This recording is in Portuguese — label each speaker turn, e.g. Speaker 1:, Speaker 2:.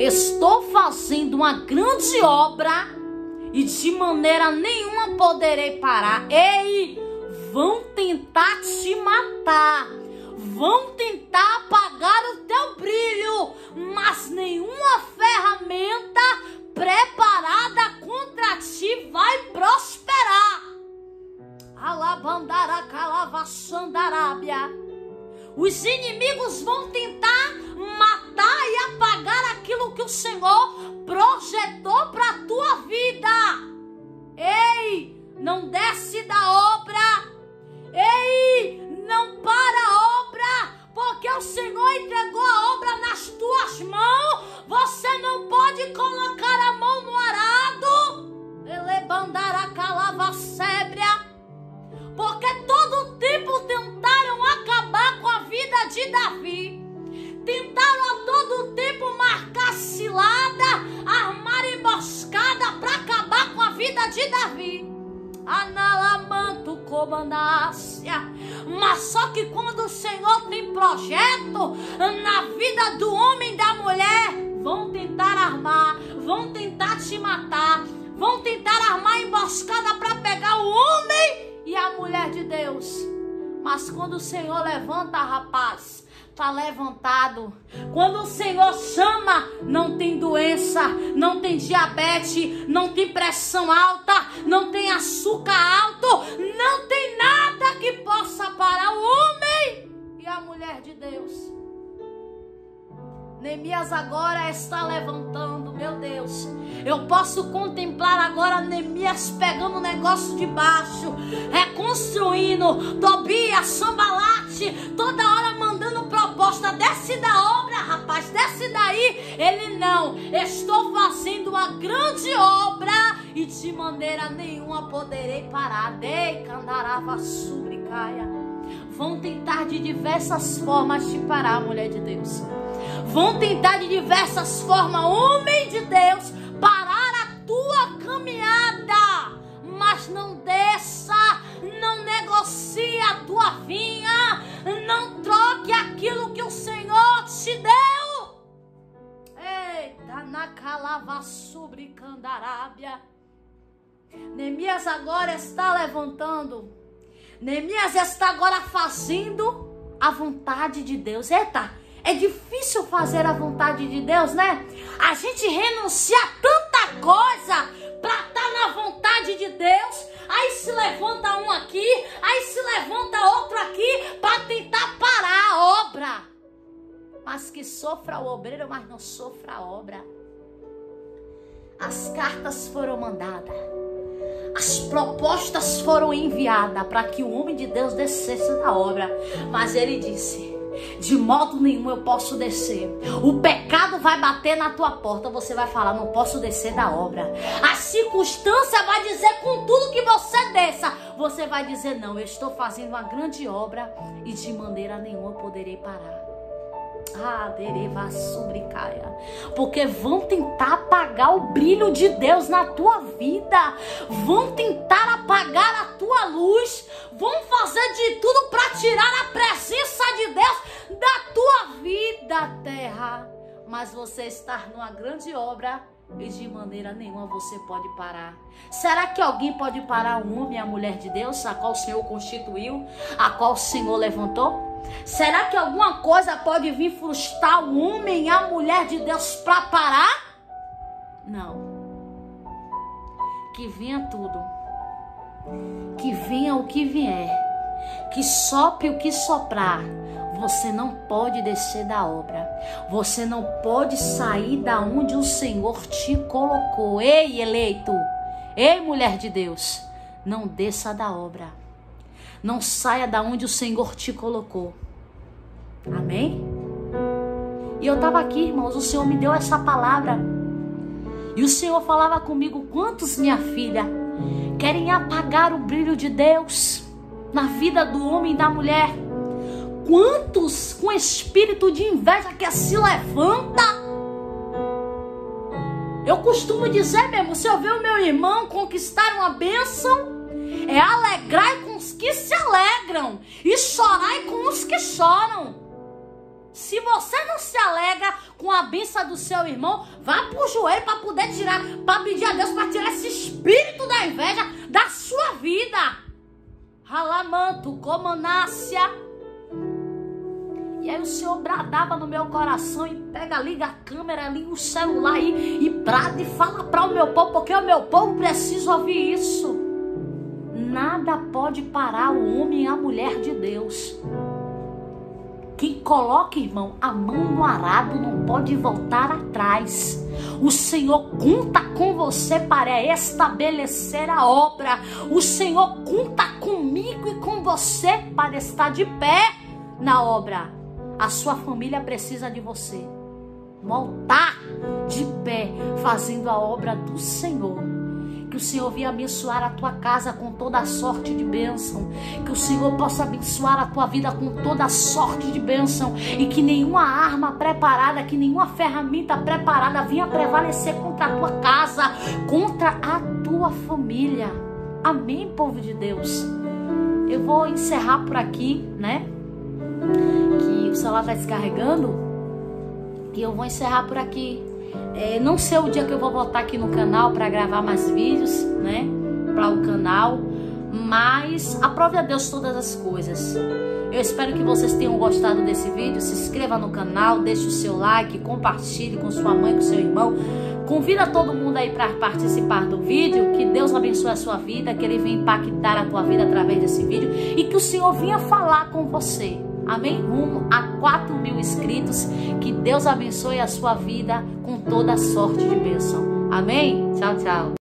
Speaker 1: Estou fazendo uma grande obra e de maneira nenhuma poderei parar. Ei, vão tentar te matar, vão tentar apagar Os inimigos vão tentar matar e apagar aquilo que o Senhor projetou para a tua vida. Ei, não desce da obra. Mas só que quando o Senhor tem projeto na vida do homem e da mulher, vão tentar armar, vão tentar te matar, vão tentar armar emboscada para pegar o homem e a mulher de Deus. Mas quando o Senhor levanta, rapaz, está levantado. Quando o Senhor chama, não tem doença, não tem diabetes, não tem pressão alta, não tem açúcar alto, não tem nada que possa parar o homem e a mulher de Deus. Neemias agora está levantando, meu Deus. Eu posso contemplar agora Neemias pegando o negócio de baixo, reconstruindo. Tobias, Sambalate, toda hora mandando proposta. Desce da obra, rapaz, desce daí. Ele não. Estou fazendo uma grande obra e de maneira nenhuma poderei parar. Dei candarava subricaia. Vão tentar de diversas formas te parar, mulher de Deus. Vão tentar de diversas formas, homem de Deus, parar a tua caminhada. Mas não desça, não negocie a tua vinha, não troque aquilo que o Senhor te deu. Eita, na calava sobre Candarábia. Neemias agora está levantando. Neemias está agora fazendo a vontade de Deus. Eita, é difícil fazer a vontade de Deus, né? A gente renuncia a tanta coisa para estar tá na vontade de Deus. Aí se levanta um aqui, aí se levanta outro aqui para tentar parar a obra. Mas que sofra o obreiro, mas não sofra a obra. As cartas foram mandadas. As propostas foram enviadas para que o homem de Deus descesse da obra. Mas ele disse: de modo nenhum eu posso descer. O pecado vai bater na tua porta, você vai falar, não posso descer da obra. A circunstância vai dizer com tudo que você desça, você vai dizer não, eu estou fazendo uma grande obra e de maneira nenhuma eu poderei parar. Porque vão tentar apagar o brilho de Deus na tua vida. Vão tentar apagar a tua luz. Vão fazer de tudo para tirar a presença de Deus da tua vida, terra. Mas você está numa grande obra e de maneira nenhuma você pode parar. Será que alguém pode parar o homem e a mulher de Deus, a qual o Senhor constituiu, a qual o Senhor levantou? Será que alguma coisa pode vir frustrar o homem e a mulher de Deus para parar? Não. Que venha tudo. Que venha o que vier. Que sopre o que soprar. Você não pode descer da obra. Você não pode sair da onde o Senhor te colocou. Ei, eleito. Ei, mulher de Deus. Não desça da obra. Não saia da onde o Senhor te colocou. Amém? E eu estava aqui, irmãos, o Senhor me deu essa palavra. E o Senhor falava comigo: quantos, minha filha, querem apagar o brilho de Deus na vida do homem e da mulher? Quantos com espírito de inveja que se levanta? Eu costumo dizer mesmo: se eu ver o meu irmão conquistar uma bênção, é alegrar os que se alegram e chorar com os que choram. Se você não se alega com a benção do seu irmão, vá pro joelho para poder tirar, para pedir a Deus para tirar esse espírito da inveja da sua vida. Ralamanto, comanácia. E aí o Senhor bradava no meu coração e pega, liga a câmera, liga o celular aí e brada e fala para o meu povo, porque o meu povo precisa ouvir isso. Nada pode parar o homem e a mulher de Deus. Quem coloca, irmão, a mão no arado não pode voltar atrás. O Senhor conta com você para estabelecer a obra. O Senhor conta comigo e com você para estar de pé na obra. A sua família precisa de você. No altar de pé, fazendo a obra do Senhor. Que o Senhor venha abençoar a tua casa com toda a sorte de bênção. Que o Senhor possa abençoar a tua vida com toda a sorte de bênção. E que nenhuma arma preparada, que nenhuma ferramenta preparada venha prevalecer contra a tua casa, contra a tua família. Amém, povo de Deus. Eu vou encerrar por aqui, né? Que o celular está descarregando. E eu vou encerrar por aqui. É, não sei o dia que eu vou voltar aqui no canal para gravar mais vídeos, né? Para o canal. Mas aprove a Deus todas as coisas. Eu espero que vocês tenham gostado desse vídeo. Se inscreva no canal, deixe o seu like, compartilhe com sua mãe, com seu irmão. Convida todo mundo aí para participar do vídeo. Que Deus abençoe a sua vida, que Ele venha impactar a tua vida através desse vídeo e que o Senhor venha falar com você. Amém? Rumo a 4 mil inscritos. Que Deus abençoe a sua vida com toda sorte de bênção. Amém? Tchau, tchau.